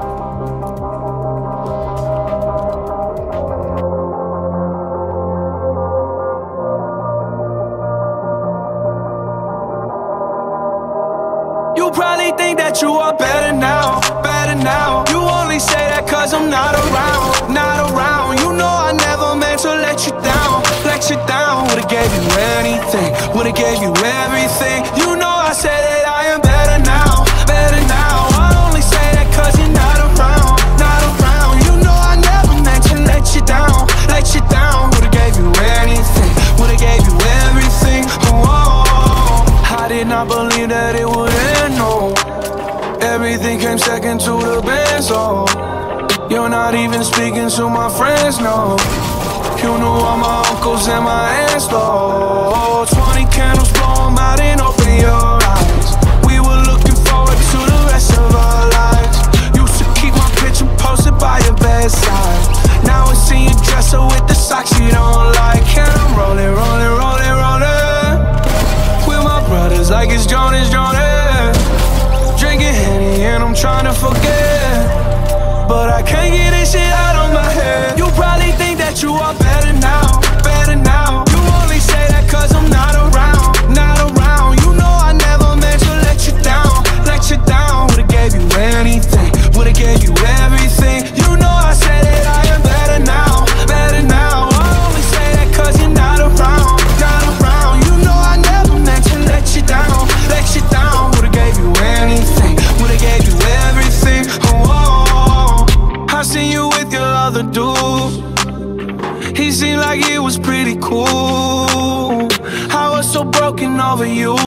You probably think that you are better now, better now. You only say that cause I'm not around, not around. You know I never meant to let you down, let you down. Would've gave you anything, would've gave you everything. You know I said that did not believe that it would end, no. Everything came second to the Benz, oh. You're not even speaking to my friends, no. You knew all my uncles and my like it's Jonas, Jonas. Drinking Henny and I'm trying to forget. But I can't get this shit out of my head. You probably think that you are He seemed like it was pretty cool. I was so broken over you.